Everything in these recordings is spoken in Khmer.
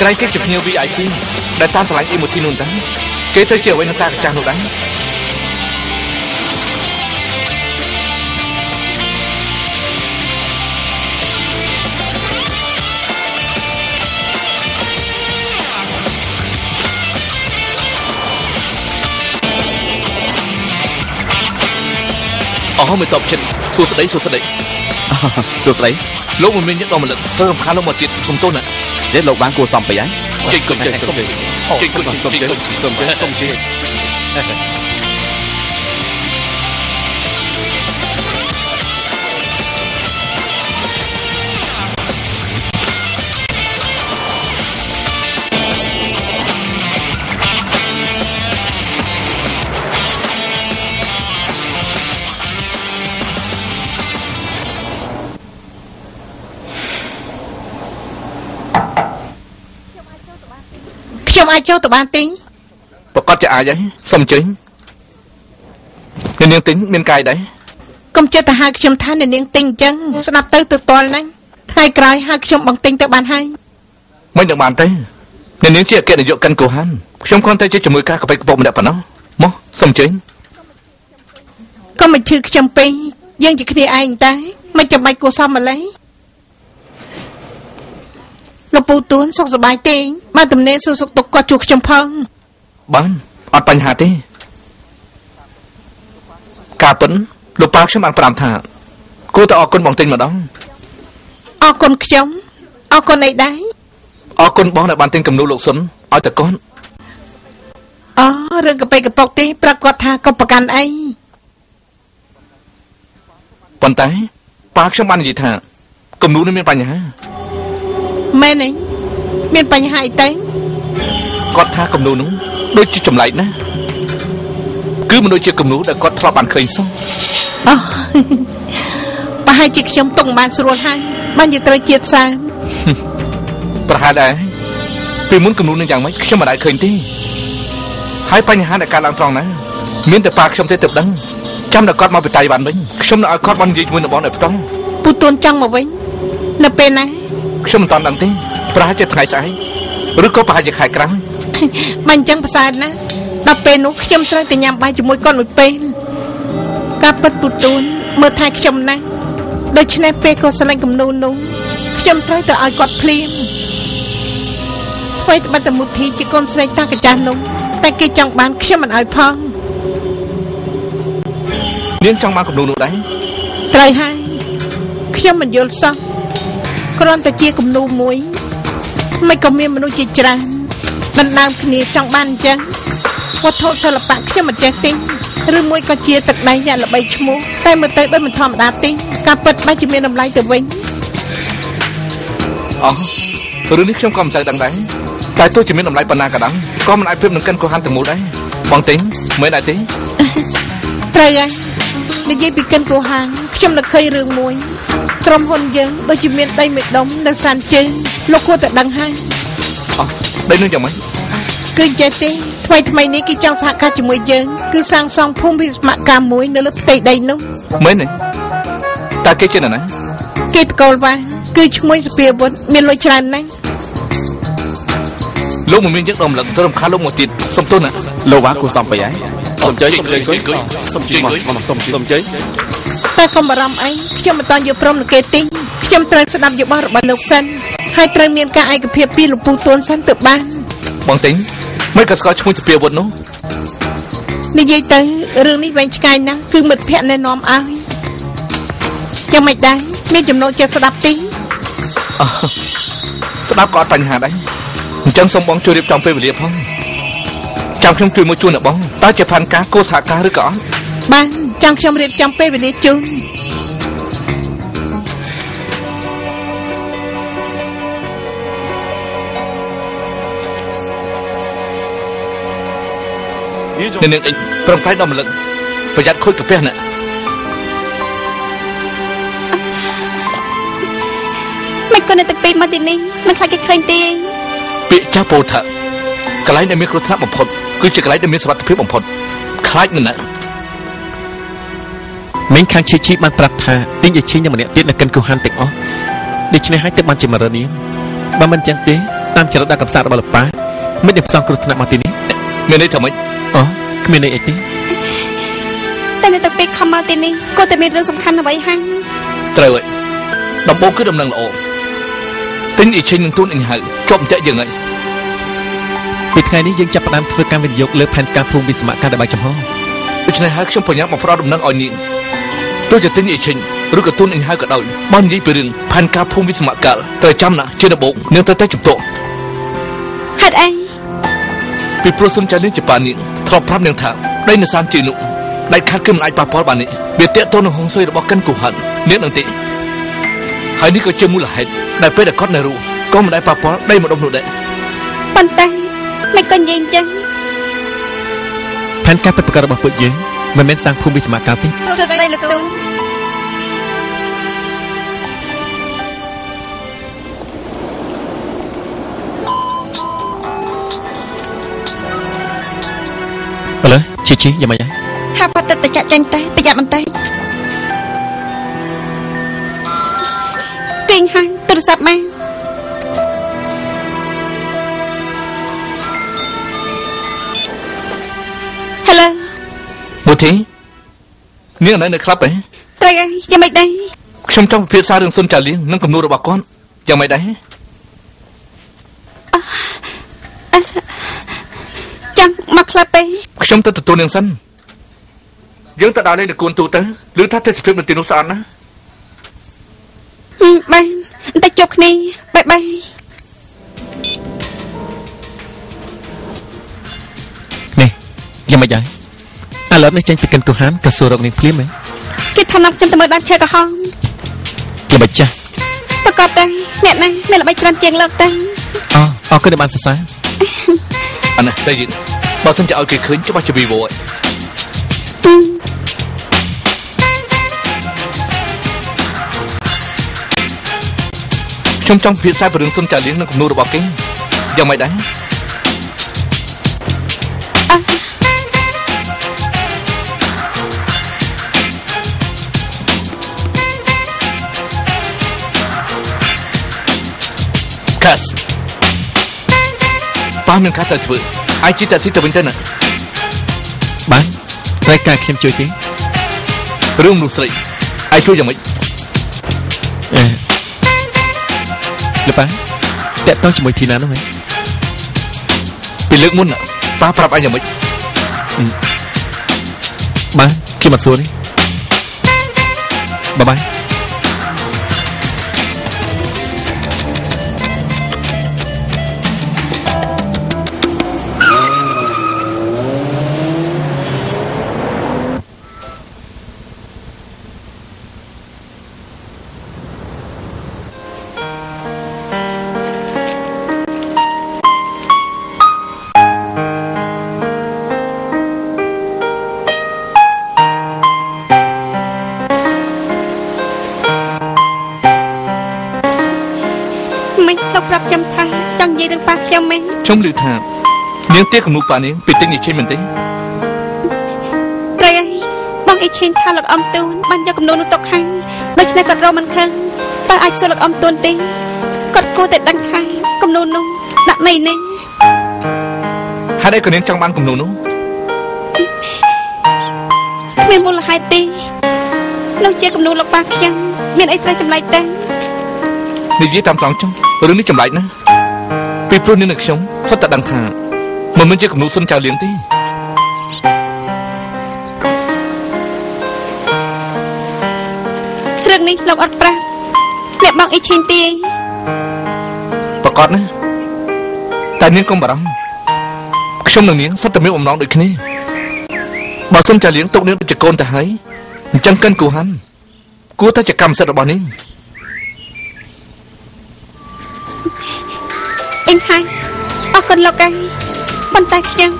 ក្រែងគេជាភ្ញៀវ VIP ដែលតាមឆ្លាញ់អ៊ីម៉ូធីនោះតាគេទៅជាអ្វីនឹងតាកចាស់នោះដែរអូមិនតបចិត្តសួស្ដីសួស្ដី សួស្ដីលោកមិនមានយកដល់មលឹកធ្វើរំខានលោកមកទៀតសុំទោសណាទេលោកបានគួរសមពីហើយជិះគុជជិះគុជជិះគុជជិះគុជជិះគុជសុំជិះសុំជិះខ្ញុំ អាចចូលទៅបានទិញប្រកាសជាអាចហើយសុំចេញនាងទិញមានកាយដែរកុំចិត្តទៅហៅខ្ញុំថាអ្នកនាងទិញអញ្ចឹងស្ដាប់ទៅទៅតល់ហ្នឹងថ្ងៃក្រោយហៅខ្ញុំបងទិញទៅបានហើយមិននឹងបានទេនាងជាអគ្គនាយកកិនកូហានខ្ញុំគ្រាន់តែជាជំនួយការកបិកកប៉ុកម្នាក់ប៉ុណ្ណោះមកសុំចេញកុំមកឈឺខ្ញុំពេកយើងជាគ្នាឯងតែមិនចាំបាច់គួរសមម្លេះ លោកពូទួនសុខសប្បាយទេបើតំណេសួរសុខទុក្ខគាត់ជួបខ្ញុំផងបានអត់បញ្ហាទេការពិនលោកប៉ាខ្ញុំបានប្រាប់ថាគួរតែអរគុណបងទិញម្ដងអរគុណខ្ញុំអរគុណអីដែរអរគុណបងដែលបានទិញគំនូរលោកសុនឲ្យតែគាត់អូរឿងកប៉ិកកប៉ុកទេប្រាប់គាត់ថាកុំប្រកាន់អីប៉ុន្តែប៉ាខ្ញុំបាននិយាយថាគំនូរនេះមានបញ្ហា មែនទេមានបញ្ហាអីទេគាត់ថាគំនូរនោះដូចជាចម្លែកណាស់គឺមិនដូចជាគំនូរដែលគាត់ធ្លាប់បានឃើញសោះអូប្រហែលជាខ្ញុំទុកមិនបានស្រួលហើយបានជាត្រូវជាតិសានប្រហែលដែរពីមុនគំនូរនឹងយ៉ាងម៉េចខ្ញុំមិនដែលឃើញទេហើយបញ្ហាដែលកើតឡើងត្រង់ណាមានតែប៉ាខ្ញុំទេទើបដឹងចាំតែគាត់មកពីតៃវ៉ាន់វិញខ្ញុំនឹងឲ្យគាត់បាននិយាយជាមួយនឹងបងដោយផ្ទាល់ពូទួនចង់មកវិញនៅពេលណា ខ្ញុំមិនតាន់ដឹងទេប្រហែលជាថ្ងៃស្អែកឬក៏ប្រហែលជាខែក្រោយបើអញ្ចឹងប្រសើរណាស់ដល់ពេលនោះខ្ញុំត្រូវតែញ៉ាំបាយជាមួយគាត់មួយពេលការពិតពូទួនមើលថែខ្ញុំណាស់ដូច្នេះពេលគាត់ស្រឡាញ់គំនូរនោះខ្ញុំត្រូវទៅឲ្យគាត់ភ្លាមអ្វីត្បិតតែមុធីជាកូនស្រីតាកាចាស់នោះតែគេចង់បានខ្ញុំមិនឲ្យផងនាងចង់បានគំនូរនោះដែរត្រូវហើយខ្ញុំមិនយល់សោះ គ្រាន់តែជាគំនូរមួយ មិនក៏មានមនុស្សជាច្រើនដណ្ដើមគ្នាចង់បានអញ្ចឹងវត្ថុសិល្បៈខ្ញុំមិនចេះទិញឬមួយក៏ជាទឹកដៃអ្នកល្បីឈ្មោះតែមើលទៅដូចមិនធម្មតាទេការពិតបែរជាមានតម្លៃទៅវិញអោះរឿងនេះខ្ញុំក៏មិនសូវដឹងដែរតែទោះជាមានតម្លៃប៉ុណ្ណាក៏ដោយក៏មិនអាចប្រៀបនឹងកិនកុហានទាំងមូលដែរបងទិញមែនដែរទេត្រូវហើយនិយាយពីកិនកូហាងខ្ញុំនឹកឃើញរឿងមួយ ក្រុមហ៊ុនយើងដូចជាមានដីមួយដុំនៅសានជើងលោកគួរតែដឹងហើយអោះដីនោះយ៉ាងម៉េចគឺចេះទេថ្មីថ្មីនេះគេចង់សហការជាមួយយើង គឺសាងសង់ភូមិវិស្វកម្មមួយនៅលើផ្ទៃដីនោះមែនទេតើគេជានរណាគេតកូលវ៉ាគឺឈ្មោះសភាវុធមានលុយច្រើនណាស់លោកមិនមានយកដំលឹកទៅរំខានលោកមកទៀតសុំទោសណាលោកបានគួរសមពីហើយសុំជិះសុំជិះគុយសុំជិះមកមកសុំសុំជិះ តែកុំបារម្ភអីខ្ញុំមិនតន់យកព្រមនឹងគេទេខ្ញុំត្រូវស្ដាប់យោបល់របស់លោកសិនហើយត្រូវមានការឯកភាពពីលោកពូទួនសិនទើបបានបងទិញមិនក៏ស្គាល់ឈ្មោះសភាវុធនោះនិយាយទៅរឿងនេះវែងឆ្ងាយណាស់គឺមិត្តភ័ក្តិណែនាំឲ្យយ៉ាងម៉េចដែរមានចំណូលចិត្តស្ដាប់ទេអោះស្ដាប់ក៏អត់បញ្ហាដែរអញ្ចឹងសូមបងជួយរៀបចំពេលវេលាផងចាំខ្ញុំជួយមួយជួនណាបងតើជាផានការគោលសហការឬក៏អត់បាន ចង់ខ្ញុំរៀបចំពេលវេលាជូននាងនាងអីប្រំប្រែងដល់ម្លឹកប្រយ័ត្នខូចកាពះណាមិនក៏នៅទឹកពីមកទីនេះមិនខ្លាចគេឃើញទេពាក្យចាស់ពោលថាកន្លែងដែលមានគ្រោះថ្នាក់បំផុតគឺជាកន្លែងដែលមានសុវត្ថិភាពបំផុតខ្លាចណាស់ណា មីងខាងឈីឈីបានប្រាប់ថាទិញយាយឈីនិងម្នាក់ទៀតនៅកិនកូហានទាំងអស់ដូច្នេះហើយទើបបានជាមរនាមបើមិនចឹងទេតាមចរិតដល់កំសាន្តរបស់លោកប៉ាមិនได้ផ្សំគ្រោះថ្នាក់មកទីនេះមានន័យថាម៉េចអូគ្មានន័យអីទេតែនៅតែពេលខំមកទីនេះក៏តែមានរឿងសំខាន់អ្វីហើយត្រូវហើយដំបូងគឺដំណឹងល្អទិញអ៊ីឆេងនឹងទូនអញហៅជាប់អន្ទាក់យើងហើយពីថ្ងៃនេះយើងចាប់ផ្ដើមធ្វើការវិនិយោគលើផែនការភូមិវិស្វកម្មការដែលបាយចំហដូច្នេះហើយខ្ញុំប្រញាប់មកផ្ដល់ដំណឹងឲ្យនាង ទោះជាទិញអ៊ីឆេងឬក៏ទូនអញហៅក៏ដោយបើនិយាយពីរឿងផែនការភូមិវិស្វកម្មត្រូវចាំណាជាដំបូងនាងត្រូវតែជំទក់ហេតុអីពីព្រោះសុនចានាងជាប៉ានាងធ្លាប់ប្រាប់នាងថាដីនៅសានជីនុដៃខាត់គឺមិនអាចប៉ះពាល់បាននេះវាតាក់ទងនឹងហុងស៊ុយរបស់កិនគូហាន់នាងនឹងទេហើយនេះក៏ជាមូលហេតុដែលពេលដែលគាត់នៅរស់ក៏មិនដែលប៉ះពាល់ដីម្ដុំនោះដែរប៉ុន្តែមិនក៏និយាយអញ្ចឹងផែនការពិតប្រាកដរបស់ពួកយើង មិនមែនសាងភូមិវិស្វកម្មទេសួស្ដីលោកទូនឥឡូវជីជីយ៉ាងម៉េចហើយហាប់ផាត់ទឹកទៅចាក់ចេញតែប្រយ័ត្នបន្តិចគេងហើយទូរស័ព្ទមក មួយធីនាងនៅនៅក្លាប់ហ៎ត្រូវហើយយ៉ាងម៉េចដែរខ្ញុំចង់ពិភាក្សារឿងសុនចាលៀងនិងគំនូររបស់គាត់យ៉ាងម៉េចដែរចង់មកក្លាប់ទេខ្ញុំទៅទទួលនាងសិនយើងទៅដើរលេងនៅគួនទូទៅឬថាទេសភាពនៅទីនោះស្អាតណាស់ហឹមបានបន្តិចជួបគ្នាបាយបាយនេះយ៉ាងម៉េចហើយ ឥឡូវនេះចេញពីកិនគូហានក៏សួររកនាងភ្លាមហ៎គេថានាំខ្ញុំទៅមើលដើមឈើក្រហមល្បិចចាស់ប្រកបតែអ្នកណាមានល្បិចច្រើនជាងលោកតាអូអរគុណដែលបានសរសើរអានេះតែយើងបើសិនជាឲ្យគេឃើញច្បាស់ជាវីវហើយហឹមខ្ញុំចង់ពិភាក្សាពីរឿងសុនចាលៀងនិងគំនូររបស់គេយ៉ាងម៉េចដែរ កាសប៉ាមានការត្រូវធ្វើអាចជិះតាក់ស៊ីទៅវិញទៅណាបានត្រូវការខ្ញុំជួយទេរឿងមនុស្សស្រីអាចជួយយ៉ាងម៉េចអឺលោកប៉ាតាក់តងជាមួយធីណានោះហ៎ពីលើកមុនណាប៉ាប្រាប់អញយ៉ាងម៉េចបានខ្ញុំអត់សួរទេបាយបាយ ខ្ញុំថាចង់និយាយរឿងប៉ាខ្ញុំមែនខ្ញុំឮថានាងទាគំនូរប៉ានាងពីទិញនេះចេញមែនទេត្រូវហើយបងអ៊ីឈីនថាលោកអំទូនបានយកគំនូរនោះទុកហើយដូច្នេះគាត់រកមិនឃើញតើអាចសួរលោកអំទូនទេគាត់គួរតែដឹងថាគំនូរនោះដាក់នៃនេះហេតុអីក៏នាងចង់បានគំនូរនោះគ្មានមូលហេតុទេនោះជាគំនូរលោកប៉ាខ្ញុំមានអីត្រូវចម្លែកទេ និយាយតាមត្រង់ចុងរឿងនេះចម្លែកណាស់ពីព្រោះនាងនិងខ្ញុំសុទ្ធតែដឹងថាមិនមែនជាគំនូរសុនចៅលៀងទេរឿងនេះលោកអត់ប្រាប់អ្នកបងអ៊ីឈីនទេប្រកបណាតែនាងកុំបារម្ភខ្ញុំនិងនាងសុទ្ធតែមានបំណងដូចគ្នាបើសុនចៅលៀងទុកនាងដូចជាកូនទៅហើយអញ្ចឹងកិនគូហាន់គួរតែជាកម្មសិទ្ធិរបស់នាង អ៊ីងហើយអរគុណលោកអើយប៉ុន្តែខ្ញុំ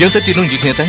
យើងទៅទីនោះនិយាយគ្នាទៅ